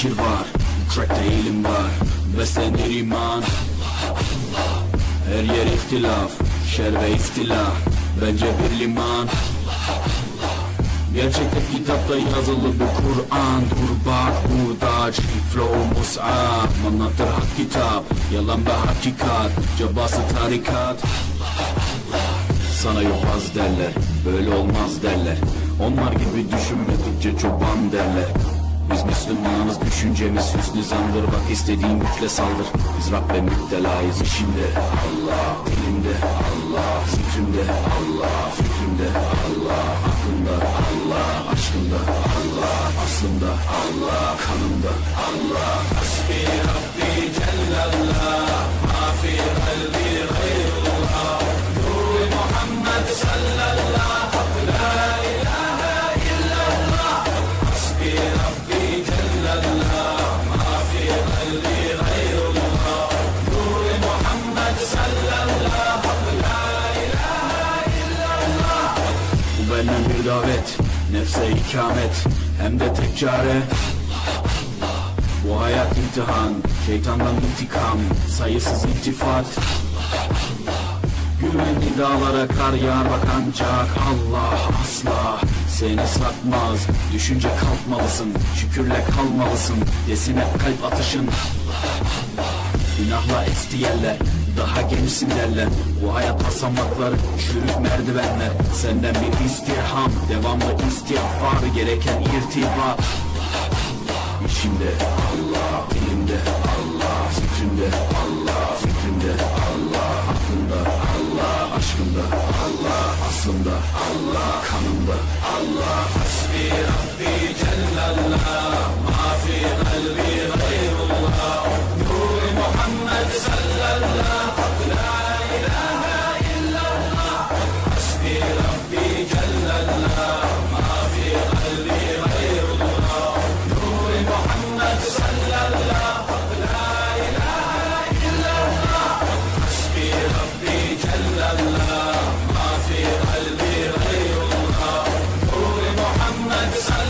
fikir var? Track'te elim var. Beslenir her yer ihtilaf Şer ve istila Bence bir liman. Gerçekte kitapta yazılı bu Kur'an. Dur bak burada Flow mus'ab. Anlatır hak kitap Yalan ve hakikat. Cabası tarikat. Sana yobaz derler Böyle olmaz derler. Onlar gibi düşünmedikçe çoban derler biz Müslümanız düşüncemiz hüsnü zandır. Bak istediğin güçle saldır. Biz Rabbe müptelayız işimde. Allah dilimde Allah zikrimde. Allah fikrimde. Allah aklımda. Allah aşkımda. Allah aslımda Allah kanımda. Allah Hasbi Rabbi Cellallah davet Nefse ikamet Hem de tek çare. Bu hayat imtihan, şeytandan intikam, sayısız iltifat. Güvenli dağlara kar yağar bak ancak Allah asla seni satmaz. Düşünce kalkmalısın, şükürle kalmalısın Desin hep kalp atışın. Günahla esti yerler daha gençsin derler Bu hayat basamakları çürük merdivenler. Senden bir istirham devamlı istiğfar gereken irtibat. İçimde Allah, dilimde Allah, zikrimde Allah, fikrimde Allah, aklımda Allah, aşkımda Allah, aslımda Allah, kanımda Allah. Hasbi Rabbi Cellallah, ma fi kalbi gayrullah, nuri Muhammed sallallahu Cause I